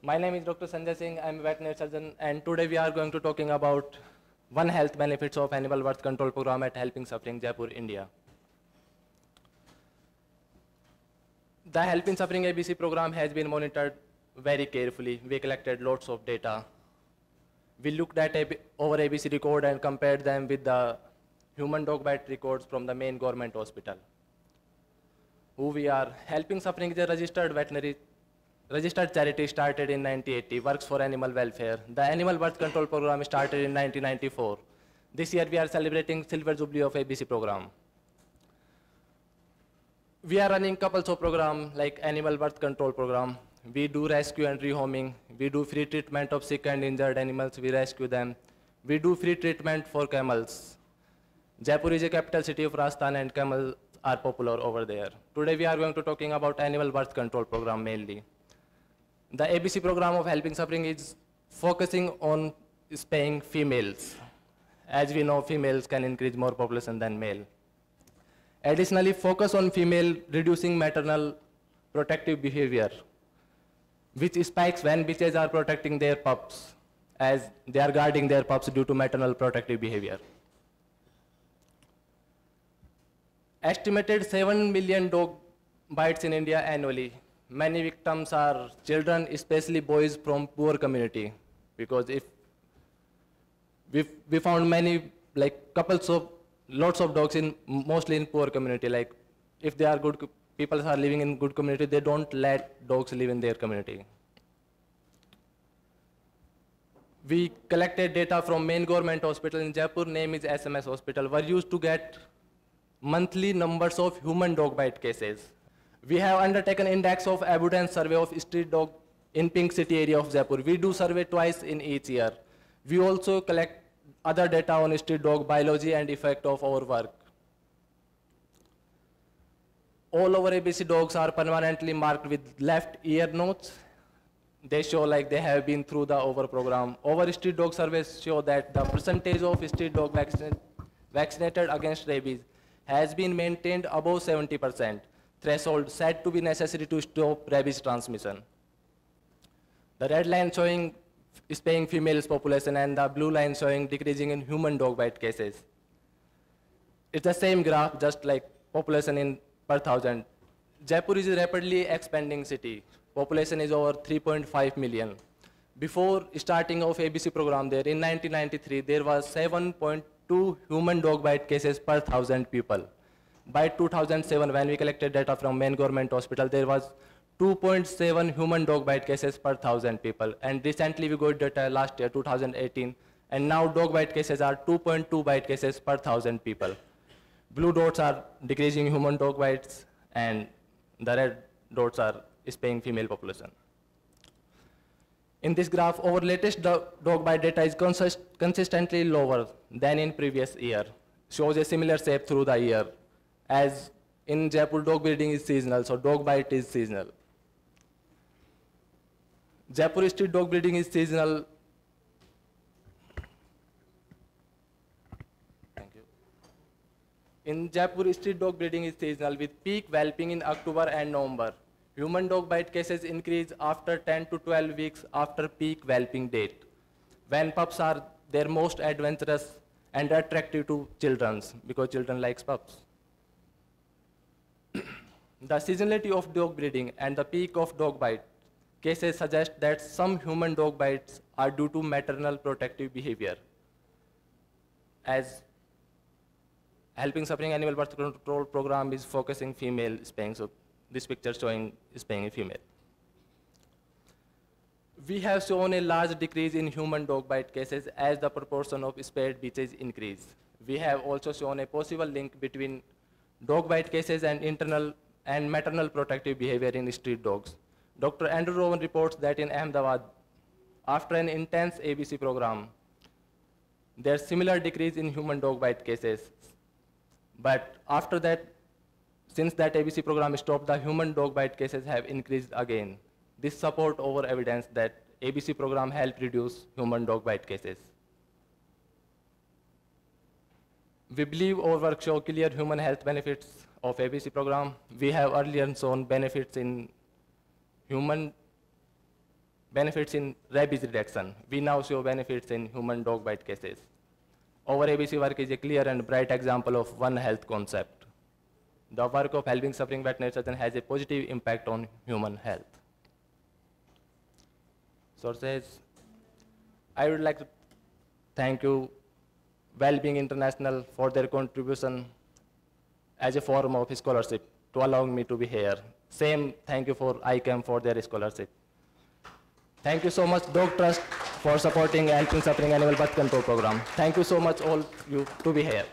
My name is Dr. Sanjay Singh. I'm a veterinary surgeon, and today we are going to talking about one health benefits of animal birth control program at Help in Suffering, Jaipur, India. The Help in Suffering ABC program has been monitored very carefully. We collected lots of data. We looked at AB, over ABC record and compared them with the human dog bite records from the main government hospital. Who we are, Help in Suffering is a registered veterinary registered charity started in 1980, works for animal welfare. The animal birth control program started in 1994. This year we are celebrating silver jubilee of ABC program. We are running couples of program like animal birth control program. We do rescue and rehoming. We do free treatment of sick and injured animals. We rescue them. We do free treatment for camels. Jaipur is a capital city of Rajasthan and camels are popular over there. Today we are going to talking about animal birth control program mainly. The ABC program of Help in Suffering is focusing on spaying females. As we know, females can increase more population than male. Additionally, focus on female reducing maternal protective behavior, which spikes when bitches are protecting their pups, as they are guarding their pups due to maternal protective behavior. Estimated 7 million dog bites in India annually many victims are children, especially boys from poor community. Because if we we found many like couples of lots of dogs in mostly in poor community. Like if they are good people are living in good community, they don't let dogs live in their community. We collected data from main government hospital in Jaipur, name is SMS hospital, were used to get monthly numbers of human dog bite cases. We have undertaken index of evidence survey of street dog in Pink City area of Jaipur. We do survey twice in each year. We also collect other data on street dog biology and effect of our work. All our ABC dogs are permanently marked with left ear notes. They show like they have been through the over program. Our street dog surveys show that the percentage of street dog vaccinated against rabies has been maintained above 70 percent threshold said to be necessary to stop rabies transmission. The red line showing is spaying females population and the blue line showing decreasing in human dog bite cases. It's the same graph, just like population in per thousand. Jaipur is a rapidly expanding city. Population is over 3.5 million. Before starting of ABC program there, in 1993, there was 7.2 human dog bite cases per thousand people by 2007, when we collected data from main government hospital, there was 2.7 human dog bite cases per thousand people. And recently we got data last year, 2018, and now dog bite cases are 2.2 bite cases per thousand people. Blue dots are decreasing human dog bites, and the red dots are spaying female population. In this graph, our latest dog bite data is consist consistently lower than in previous year. Shows a similar shape through the year as in Jaipur dog breeding is seasonal, so dog bite is seasonal. Jaipur street dog breeding is seasonal. Thank you. In Jaipur, street dog breeding is seasonal with peak whelping in October and November. Human dog bite cases increase after 10 to 12 weeks after peak whelping date, when pups are their most adventurous and attractive to children because children likes pups. The seasonality of dog breeding and the peak of dog bite cases suggest that some human dog bites are due to maternal protective behavior. As Help in Suffering animal birth control program is focusing female spaying, so this picture showing spaying a female. We have shown a large decrease in human dog bite cases as the proportion of spayed bitches increase. We have also shown a possible link between dog bite cases and internal and maternal protective behavior in street dogs. Dr. Andrew Rowan reports that in Ahmedabad, after an intense ABC program, there's similar decrease in human dog bite cases. But after that, since that ABC program stopped, the human dog bite cases have increased again. This support over evidence that ABC program helped reduce human dog bite cases. We believe our work show clear human health benefits of ABC program. We have earlier shown benefits in human benefits in rabies reduction. We now show benefits in human dog bite cases. Our ABC work is a clear and bright example of One Health concept. The work of Help in Suffering veterinary surgeon has a positive impact on human health. Sources, I would like to thank you, Wellbeing International, for their contribution as a form of scholarship to allowing me to be here. Same thank you for ICAM for their scholarship. Thank you so much, Dog Trust, for supporting and Help in Suffering animal birth control program. Thank you so much, all you, to be here.